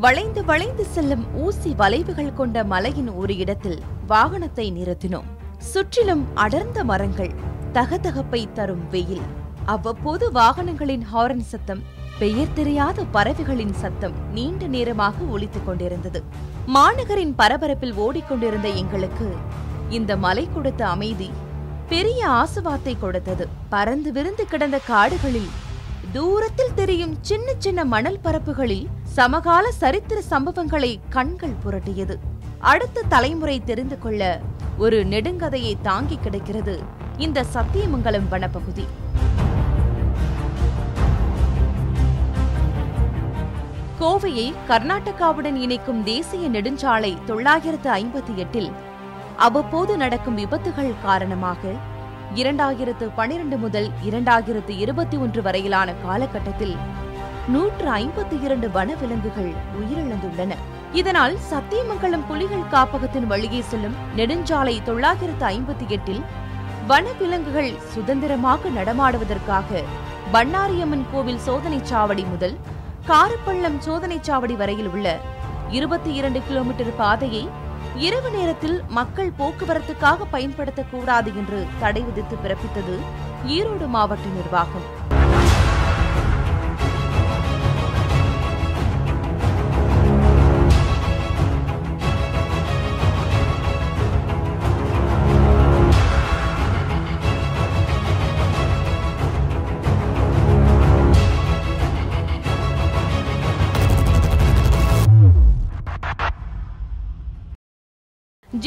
வளைந்து வளைந்து செல்லும் ஊசி வளைவுகள் கொண்ட மலையின் ஒரு இடத்தில் வாகனத்தை நிறுத்தினோம். சுற்றிலும் அடர்ந்த மரங்கள் தகதகப்பை தரும் வெயில். அவ்வப்போது வாகனங்களின் ஹாரன் சத்தம் பெயர் தெரியாத பறவைகளின் சத்தம் நீண்ட நேரமாக ஒழித்துக் கொண்டிருந்தது. மாநகரின் பரபரப்பில் ஓடிக்கொண்டிருந்த எங்களுக்கு இந்த மலை கொடுத்த அமைதி பெரிய ஆசுவாத்தை கொடுத்தது. பறந்து விருந்து கிடந்த காடுகளில் தூரத்தில் தெரியும் சின்ன சின்ன மணல் பரப்புகளில் சமகால சரித்திர சம்பவங்களை கண்கள் புரட்டியது. அடுத்த தலைமுறை தெரிந்து கொள்ள ஒரு நெடுங்கதையை தாங்கி கிடக்கிறது இந்த சத்தியமங்கலம் வனப்பகுதி. கோவையை கர்நாடகாவுடன் இணைக்கும் தேசிய நெடுஞ்சாலை தொள்ளாயிரத்து ஐம்பத்தி எட்டில் அவ்வப்போது நடக்கும் விபத்துகள் காரணமாக இரண்டாயிரத்து பனிரெண்டு முதல் இரண்டாயிரத்து இருபத்தி ஒன்று வரையிலான காலகட்டத்தில் நூற்று ஐம்பத்தி இரண்டு வனவிலங்குகள் உயிரிழந்துள்ளன. இதனால் சத்தியமங்கலம் புலிகள் காப்பகத்தின் வழியே செல்லும் நெடுஞ்சாலை தொள்ளாயிரத்து ஐம்பத்தி எட்டில் வனவிலங்குகள் சுதந்திரமாக நடமாடுவதற்காக பண்ணாரியம்மன் கோவில் சோதனைச் சாவடி முதல் காரப்பள்ளம் சோதனைச் சாவடி வரையில் உள்ள இருபத்தி இரண்டு கிலோமீட்டர் பாதையை இரவு நேரத்தில் மக்கள் போக்குவரத்துக்காக பயன்படுத்தக்கூடாது என்று தடை விதித்து பிறப்பித்தது ஈரோடு மாவட்ட நிர்வாகம்.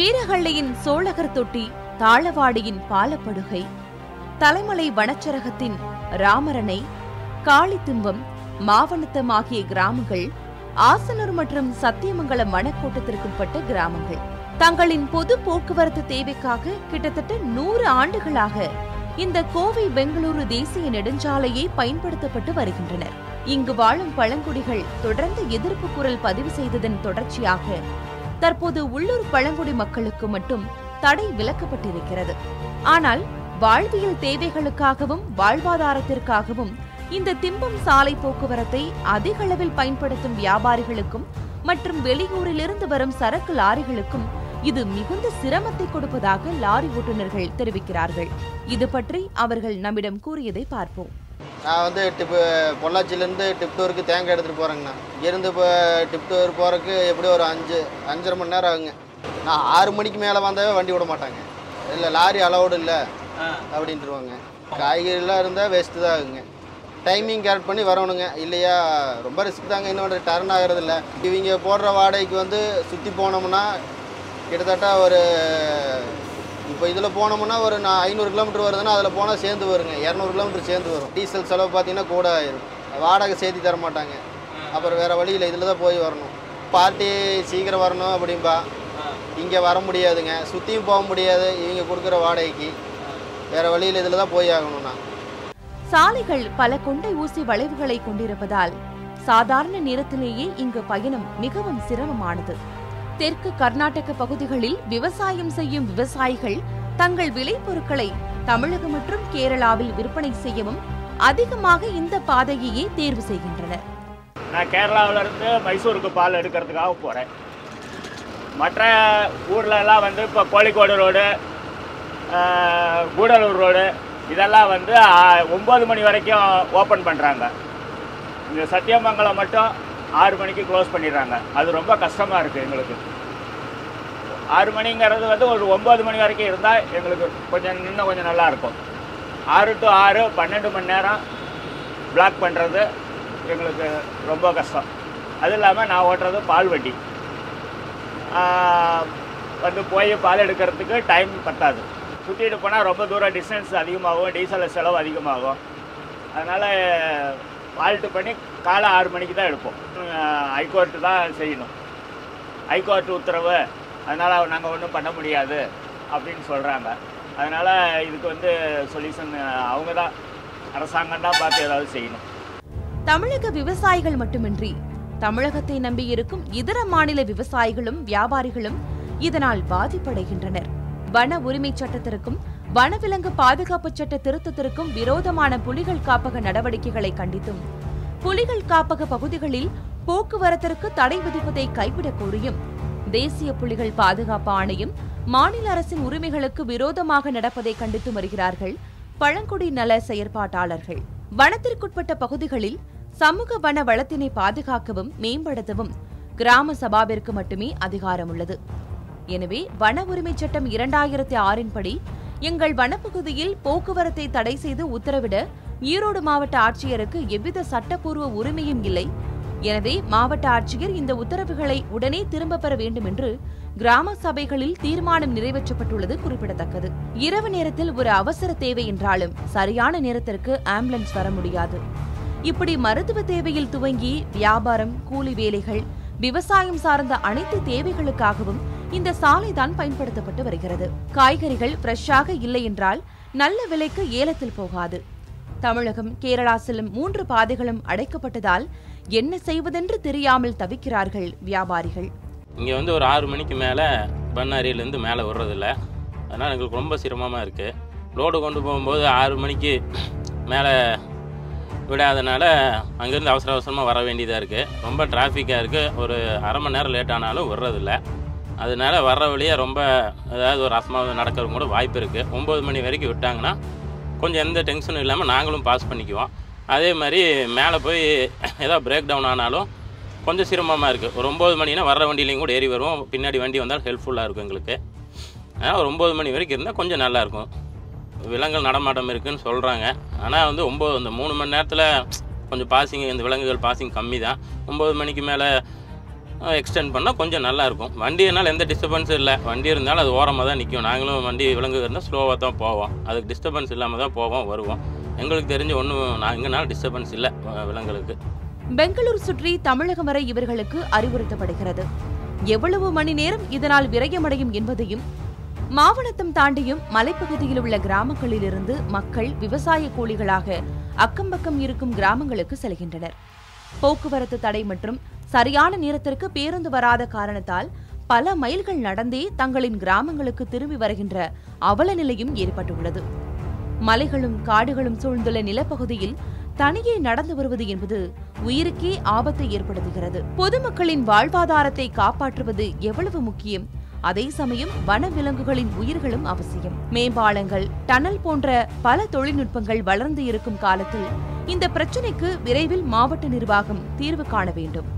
ஜீரகள்ளியின் சோழகர் தொட்டி தாளவாடியின் பாலப்படுகை தலைமலை வனச்சரகத்தின் ராமரணை காளித்தும்பம் மாவனத்தம் ஆகிய கிராமங்கள் ஆசனூர் மற்றும் சத்தியமங்கலம் வனக்கோட்டத்திற்குட்பட்ட கிராமங்கள். தங்களின் பொது போக்குவரத்து தேவைக்காக கிட்டத்தட்ட நூறு ஆண்டுகளாக இந்த கோவை பெங்களூரு தேசிய நெடுஞ்சாலையை பயன்படுத்தப்பட்டு வருகின்றனர். இங்கு வாழும் பழங்குடிகள் தொடர்ந்து எதிர்ப்பு குரல் பதிவு செய்ததன் தொடர்ச்சியாக தற்போது உள்ளூர் பழங்குடி மக்களுக்கு மட்டும் தடை விலக்கப்பட்டிருக்கிறது. ஆனால் வாழ்வியல் தேவைகளுக்காகவும் வாழ்வாதாரத்திற்காகவும் இந்த திம்பம் சாலை போக்குவரத்தை அதிக அளவில் பயன்படுத்தும் வியாபாரிகளுக்கும் மற்றும் வெளியூரிலிருந்து வரும் சரக்கு லாரிகளுக்கும் இது மிகுந்த சிரமத்தை கொடுப்பதாக லாரி ஓட்டுநர்கள் தெரிவிக்கிறார்கள். இது பற்றி அவர்கள் நம்மிடம் கூறியதை பார்ப்போம். நான் வந்து டிப்பு பொள்ளாச்சியிலேருந்து டிப்டூருக்கு தேங்காய் எடுத்துகிட்டு போகிறேங்கண்ணா இங்கேருந்து இப்போ டிப்டூர் போகிறதுக்கு எப்படியும் ஒரு அஞ்சு அஞ்சரை மணி நேரம் ஆகுங்க. நான் ஆறு மணிக்கு மேலே வந்தாவே வண்டி விட மாட்டாங்க. இல்லை லாரி அலௌடு இல்லை அப்படின்ட்டுருவாங்க. காய்கறிலாம் இருந்தால் வேஸ்ட்டு தான் ஆகுங்க. டைமிங் கரெக்ட் பண்ணி வரணுங்க. இல்லையா ரொம்ப ரிஸ்க் தாங்க. இன்னொன்று டர்ன் ஆகிறது இல்லை இவங்க போடுற வாடகைக்கு வந்து சுற்றி போனோம்னா கிட்டத்தட்ட ஒரு இப்போ இதில் போனோம்னா ஒரு நான் ஐநூறு கிலோமீட்டர் வருதுன்னா அதில் போனால் சேர்ந்து வருங்க. இரநூறு கிலோமீட்டர் சேர்ந்து வரும். டீசல் செலவு பார்த்தீங்கன்னா கூட ஆயிரும். வாடகை சேர்த்து தர மாட்டாங்க. அப்புறம் வேறு வழியில் இதில் தான் போய் வரணும். பார்ட்டி சீக்கிரம் வரணும் அப்படிம்பா. இங்கே வர முடியாதுங்க. சுற்றியும் போக முடியாது. இவங்க கொடுக்குற வாடகைக்கு. வேறு வழியில் இதில் தான் போய் ஆகணும்ண்ணா சாலைகள் பல கொண்டை ஊசி வளைவுகளை கொண்டிருப்பதால் சாதாரண நேரத்திலேயே இங்கு பயணம் மிகவும் சிரமமானது. தெற்கு கர்நாடக பகுதிகளில் விவசாயம் செய்யும் விவசாயிகள் தங்கள் விளைபொருட்களை தமிழகம் மற்றும் கேரளாவில் விற்பனை செய்யவும் அதிகமாக இந்த பாதையையே தேர்வு செய்கின்றனர். நான் கேரளாவில் இருந்து மைசூருக்கு பால் எடுக்கிறதுக்காக போகிறேன் மற்ற ஊர்லலாம் எல்லாம் வந்து இப்போ கோழிக்கோடு ரோடு கூடலூர் ரோடு இதெல்லாம் வந்து ஒம்பது மணி வரைக்கும் ஓப்பன் பண்ணுறாங்க இந்த சத்தியமங்கலம் மட்டும் ஆறு மணிக்கு க்ளோஸ் பண்ணிடுறாங்க. அது ரொம்ப கஷ்டமாக இருக்குது எங்களுக்கு. ஆறு மணிங்கிறது வந்து ஒரு ஒம்பது மணி வரைக்கும் இருந்தால் எங்களுக்கு கொஞ்சம் இன்னும் கொஞ்சம் நல்லா இருக்கும். ஆறு டு ஆறு பன்னெண்டு மணி நேரம் பிளாக் பண்ணுறது எங்களுக்கு ரொம்ப கஷ்டம். அது இல்லாமல் நான் ஓட்டுறது பால் வண்டி. வந்து போய் பால் எடுக்கிறதுக்கு டைம் பத்தாது. சுற்றிட்டு போனால் ரொம்ப தூரம் டிஸ்டன்ஸ் அதிகமாகும் டீசல் செலவு அதிகமாகும். அதனால் வால்ட்டு பண்ணி காலை ஆறு மணிக்கு தான் எடுப்போம். ஹைகோர்ட்டு தான் செய்யணும். ஹைகோர்ட் உத்தரவு அதனால் நாங்கள் ஒன்றும் பண்ண முடியாது அப்படின்னு சொல்கிறாங்க அதனால் இதுக்கு வந்து சொல்யூஷன் அவங்க தான் அரசாங்கம் தான் பார்த்து ஏதாவது செய்யணும். தமிழக விவசாயிகள் மட்டுமின்றி தமிழகத்தை நம்பியிருக்கும் இதர மாநில விவசாயிகளும் வியாபாரிகளும் இதனால் பாதிப்படைகின்றனர். வன உரிமைச் சட்டத்திற்கும் வனவிலங்கு பாதுகாப்பு சட்ட திருத்தத்திற்கும் விரோதமான புலிகள் காப்பக நடவடிக்கைகளை கண்டித்தும். புலிகள் காப்பக பகுதிகளில் போக்குவரத்திற்கு தடை விதிப்பதை கைவிடக் கோரியும். தேசிய புலிகள் பாதுகாப்பு ஆணையம் மாநில அரசின் உரிமைகளுக்கு விரோதமாக நடப்பதை கண்டித்து வருகிறார்கள் பழங்குடி நல செயற்பாட்டாளர்கள். வனத்திற்குட்பட்ட பகுதிகளில் சமூக வன வளத்தினை பாதுகாக்கவும் மேம்படுத்தவும் கிராம சபாவிற்கு மட்டுமே அதிகாரம் உள்ளது எனவே வன உரிமைச் சட்டம் இரண்டாயிரத்தி ஆறின் படி எங்கள் வனப்பகுதியில் போக்குவரத்தை தடை செய்து உத்தரவிட ஈரோடு மாவட்ட ஆட்சியருக்கு எவ்வித சட்டப்பூர்வ உரிமையும் இல்லை. எனவே மாவட்ட ஆட்சியர் இந்த உத்தரவுகளை உடனே திரும்பப் பெற வேண்டும் என்று கிராம சபைகளில் தீர்மானம் நிறைவேற்றப்பட்டுள்ளது குறிப்பிடத்தக்கது. இரவு நேரத்தில் ஒரு அவசர தேவை என்றாலும் சரியான நேரத்திற்கு ஆம்புலன்ஸ் வர முடியாது. இப்படி மருத்துவ தேவையில் துவங்கி வியாபாரம் கூலி வேலைகள் விவசாயம் சார்ந்த அனைத்து தேவைகளுக்காகவும் இந்த சாலை தான் பயன்படுத்தப்பட்டு வருகிறது. காய்கறிகள் ஃப்ரெஷ்ஷாக இல்லை என்றால் நல்ல விலைக்கு ஏலத்தில் போகாது. தமிழகம் கேரளா செல்லும் மூன்று பாதைகளும் அடைக்கப்பட்டதால் என்ன செய்வதென்று தெரியாமல் தவிக்கிறார்கள் வியாபாரிகள். இங்கே வந்து ஒரு ஆறு மணிக்கு மேலே பண்ணாரியிலேருந்து மேலே விடுறதில்ல அதனால் எங்களுக்கு ரொம்ப சிரமமாக இருக்குது லோடு கொண்டு போகும்போது ஆறு மணிக்கு மேலே விடாதனால அங்கேருந்து அவசர அவசரமாக வர வேண்டியதாக இருக்குது ரொம்ப டிராஃபிக்காக இருக்குது ஒரு அரை மணி நேரம் லேட் ஆனாலும் விடுறதில்ல அதனால வர்ற வழியாக ரொம்ப ஏதாவது ஒரு அசம்பாவிதம் நடக்கிறது கூட வாய்ப்பு இருக்குது ஒம்பது மணி வரைக்கும் விட்டாங்கன்னா கொஞ்சம் எந்த டென்ஷனும் இல்லாமல் நாங்களும் பாஸ் பண்ணிக்குவோம். அதே மாதிரி மேலே போய் ஏதாவது பிரேக் டவுன் ஆனாலும் கொஞ்சம் சிரமமாக இருக்குது ஒரு ஒம்பது மணினா வர்ற வண்டியிலையும் கூட ஏறி வருவோம். பின்னாடி வண்டி வந்தால் ஹெல்ப்ஃபுல்லாக இருக்கும் எங்களுக்கு. அதனால் ஒரு ஒம்பது மணி வரைக்கும் இருந்தால் கொஞ்சம் நல்லாயிருக்கும் விலங்குகள் நடமாட்டம் இருக்குன்னு சொல்கிறாங்க ஆனால் வந்து ஒம்பது இந்த மூணு மணி நேரத்தில் கொஞ்சம் பாசிங் இந்த விலங்குகள் பாசிங் கம்மி தான் ஒம்பது மணிக்கு மேலே எக்ஸ்டெண்ட் பண்ணால் கொஞ்சம் நல்லாயிருக்கும். வண்டியினால் எந்த டிஸ்டர்பன்ஸும் இல்லை. வண்டி இருந்தாலும் அது ஓரமாக தான் நிற்கும். நாங்களும் வண்டி விலங்கு இருந்தால் ஸ்லோவாக தான் போவோம். அதுக்கு டிஸ்டர்பன்ஸ் இல்லாமல் தான் போவோம் வருவோம். எங்களுக்கு தெரிஞ்ச ஒன்றும் நான் எங்கனாலும் டிஸ்டர்பன்ஸ் இல்லை விலங்குகளுக்கு. பெங்களூர் சுற்றி தமிழகம் வரை இவர்களுக்கு அறிவுறுத்தப்படுகிறது. எவ்வளவு மணி நேரம் இதனால் விரயமடையும் என்பதையும் மாவட்டத்தம் தாண்டியும் மலைப்பகுதியில் உள்ள கிராமங்களிலிருந்து மக்கள் விவசாய கூலிகளாக அக்கம்பக்கம் இருக்கும் கிராமங்களுக்கு செல்கின்றனர். போக்குவரத்து தடை மற்றும் சரியான நேரத்திற்கு பேருந்து வராத காரணத்தால் பல மைல்கள் நடந்தே தங்களின் கிராமங்களுக்கு திரும்பி வருகின்ற அவல நிலையும் ஏற்பட்டுள்ளது. மலைகளும் காடுகளும் சூழ்ந்துள்ள நிலப்பகுதியில் தனியே நடந்து வருவது என்பது உயிருக்கே ஆபத்தை ஏற்படுத்துகிறது. பொதுமக்களின் வாழ்வாதாரத்தை காப்பாற்றுவது எவ்வளவு முக்கியம்? அதே சமயம் வனவிலங்குகளின் உயிர்களும் அவசியம். மேம்பாலங்கள் டனல் போன்ற பல தொழில்நுட்பங்கள் வளர்ந்து இருக்கும் காலத்தில் இந்த பிரச்சினைக்கு விரைவில் மாவட்ட நிர்வாகம் தீர்வு காண வேண்டும்.